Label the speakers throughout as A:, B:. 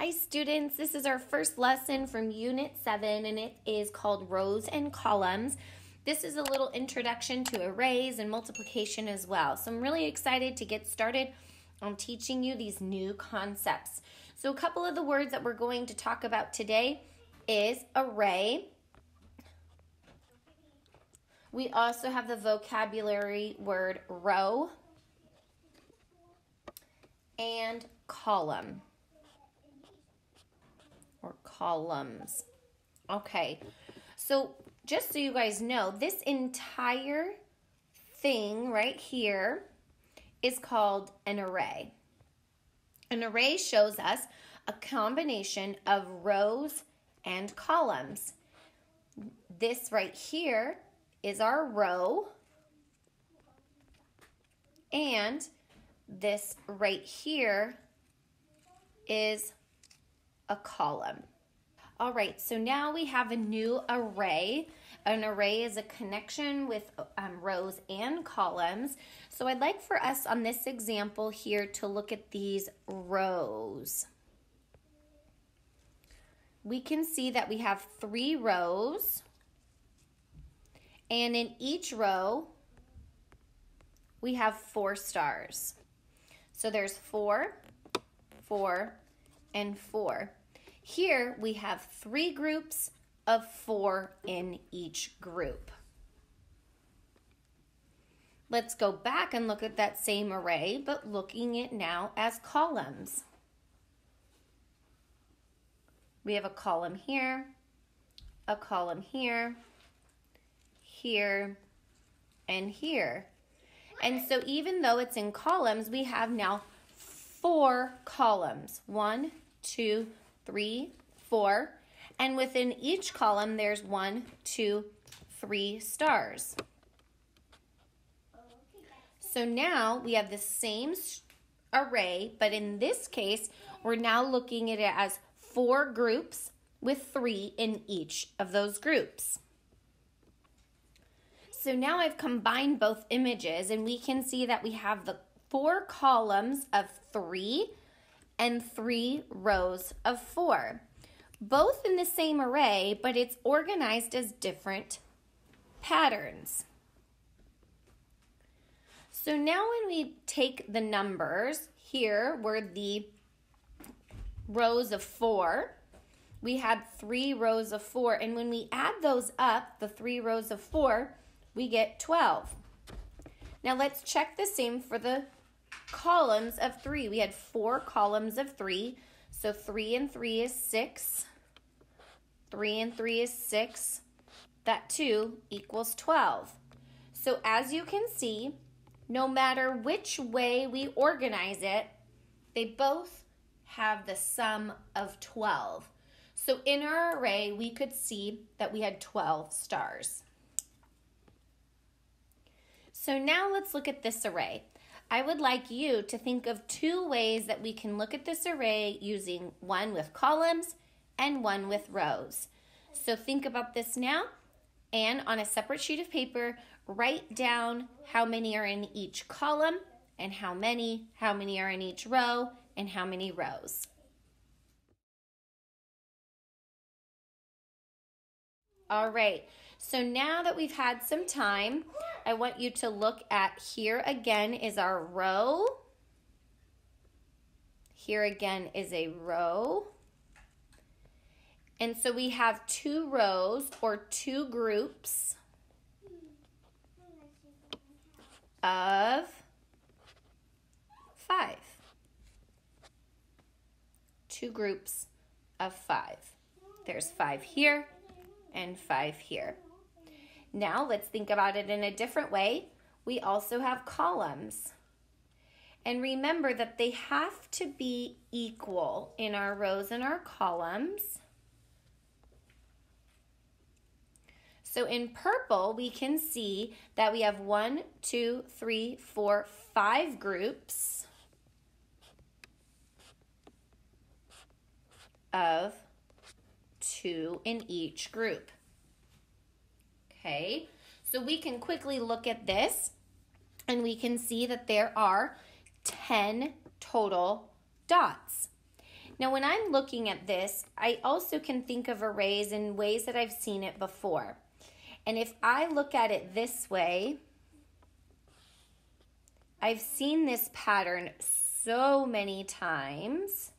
A: Hi students, this is our first lesson from Unit 7 and it is called Rows and Columns. This is a little introduction to arrays and multiplication as well. So I'm really excited to get started on teaching you these new concepts. So a couple of the words that we're going to talk about today is array. We also have the vocabulary word row and column columns. Okay, so just so you guys know, this entire thing right here is called an array. An array shows us a combination of rows and columns. This right here is our row, and this right here is a column. All right, so now we have a new array. An array is a connection with um, rows and columns. So I'd like for us on this example here to look at these rows. We can see that we have three rows. And in each row, we have four stars. So there's four, four, and four. Here we have three groups of four in each group. Let's go back and look at that same array, but looking at now as columns. We have a column here, a column here, here, and here. And so even though it's in columns, we have now four columns. One, two, three, four. And within each column, there's one, two, three stars. So now we have the same array, but in this case, we're now looking at it as four groups with three in each of those groups. So now I've combined both images and we can see that we have the four columns of three and three rows of four. Both in the same array, but it's organized as different patterns. So now when we take the numbers, here were the rows of four. We had three rows of four, and when we add those up, the three rows of four, we get 12. Now let's check the same for the columns of three. We had four columns of three. So three and three is six. Three and three is six. That two equals 12. So as you can see, no matter which way we organize it, they both have the sum of 12. So in our array, we could see that we had 12 stars. So now let's look at this array. I would like you to think of two ways that we can look at this array using one with columns and one with rows. So think about this now and on a separate sheet of paper, write down how many are in each column and how many, how many are in each row and how many rows. All right, so now that we've had some time, I want you to look at here again is our row. Here again is a row. And so we have two rows or two groups of five. Two groups of five. There's five here and five here. Now let's think about it in a different way. We also have columns. And remember that they have to be equal in our rows and our columns. So in purple, we can see that we have one, two, three, four, five groups of two in each group. Okay, so we can quickly look at this and we can see that there are 10 total dots. Now, when I'm looking at this, I also can think of arrays in ways that I've seen it before. And if I look at it this way, I've seen this pattern so many times.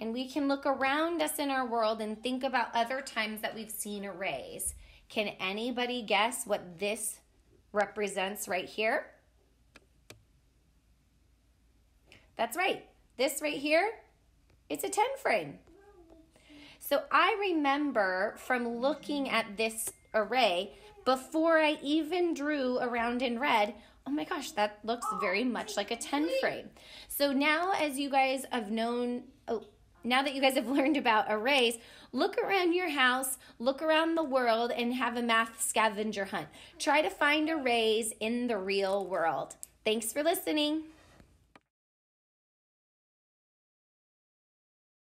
A: And we can look around us in our world and think about other times that we've seen a arrays. Can anybody guess what this represents right here? That's right. This right here, it's a 10 frame. So I remember from looking at this array before I even drew around in red, oh my gosh, that looks very much like a 10 frame. So now as you guys have known, oh, now that you guys have learned about arrays, look around your house, look around the world, and have a math scavenger hunt. Try to find arrays in the real world. Thanks for listening.